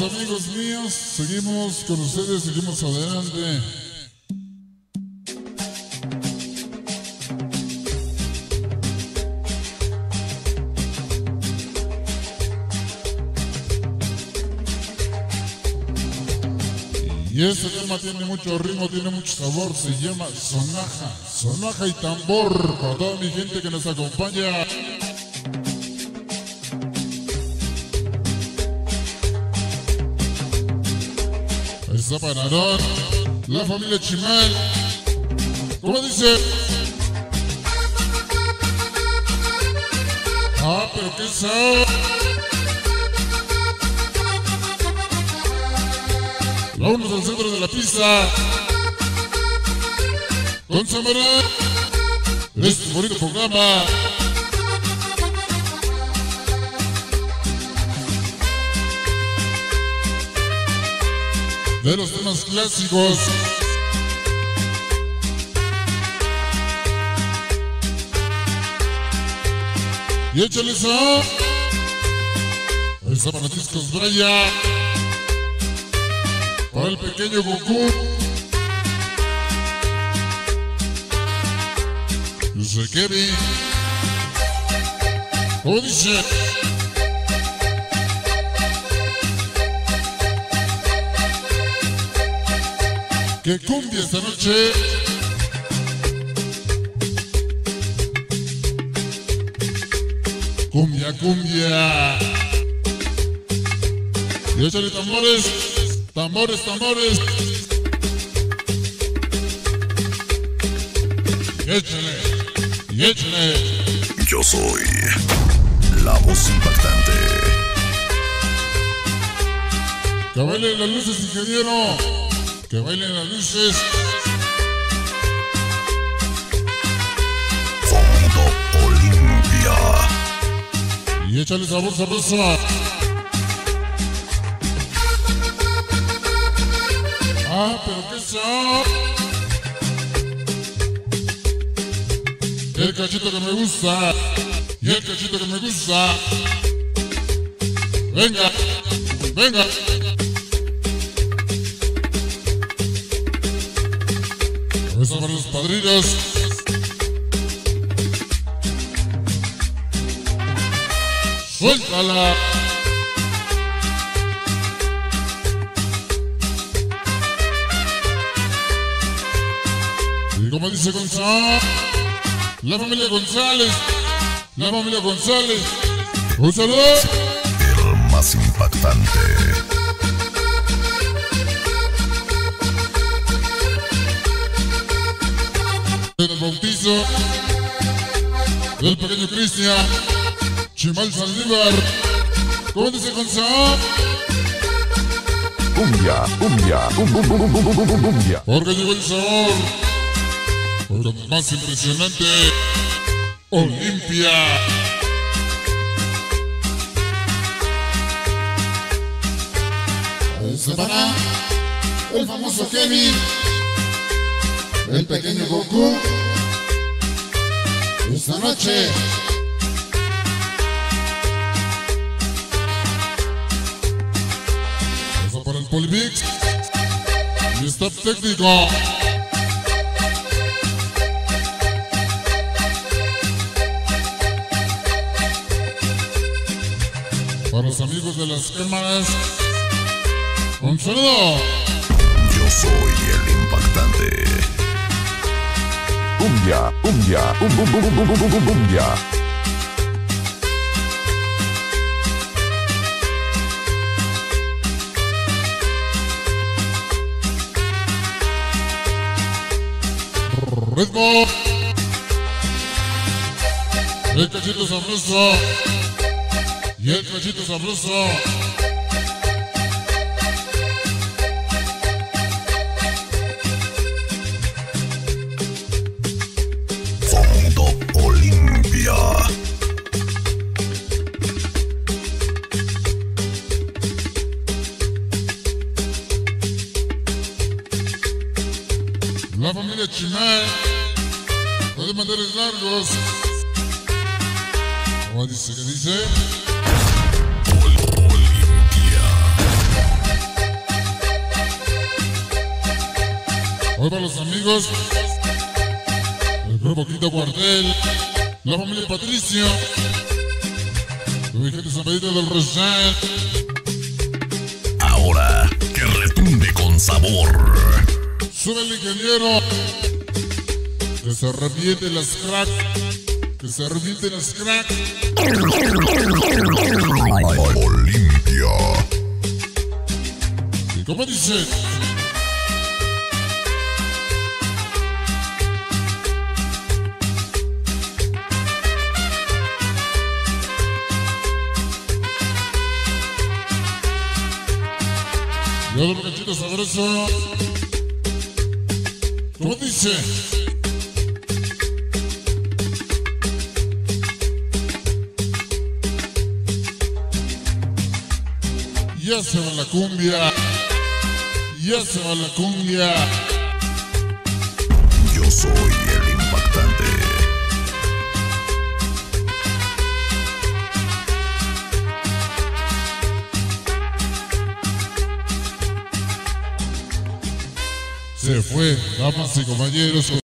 amigos míos, seguimos con ustedes, seguimos adelante. Y este tema tiene mucho ritmo, tiene mucho sabor, se llama sonaja, sonaja y tambor para toda mi gente que nos acompaña. Está la familia Chimal. ¿Cómo dice? Ah, pero qué sabor. Vámonos al centro de la pista. Con Samarán. Este bonito programa. De los temas clásicos. Y échale. Ahí está para Discos Braya para el pequeño Goku. Yo soy Kevin. ¿Cómo dice? Que cumbia esta noche. Cumbia, cumbia. Y échale tambores. Tambores, tambores. Y échale, y échale. Yo soy la voz impactante. Bailen las luces, ingeniero. Que bailen las luces. Fondo Olimpia. Y échale sabor sabrosa. Ah, pero qué sabor. El cachito que me gusta. Y el cachito que me gusta. Venga, venga. Eso para los padrinos. Suéltala. Y como dice González, la familia González, la familia González. Un saludo. El más impactante. Del pequeño Cristian, Chimal Saldívar. ¿Cómo dice González? Cumbia, cumbia, cum, cum, cum, cum, cum, cum, cumbia. Porque llegó el sabor. Lo más impresionante. Olimpia. Se para el famoso Kevin. El pequeño Goku. Esta noche. Eso para el Polivix. Y stop técnico. Para los amigos de las cámaras. Un saludo. Yo soy el impactante cumbia, cumbia, cumbia. Ritmo. Este el cachito sabroso. Y este el cachito sabroso. rechinar, no de mandares largos. ¿Cómo dice que dice? Hoy para los amigos del grupo Quinto Cuartel, la familia Patricio, tu gente San Pedro del Rosal. Ahora que retumbe con sabor. Sube el ingeniero. Que se reviente las crack. Que se reviente las crack. Olimpia. ¿Y cómo dice? Yo de cachito sabroso. ¿Cómo dice? Ya se va la cumbia. Ya se va la cumbia. Se fue, damas y caballeros.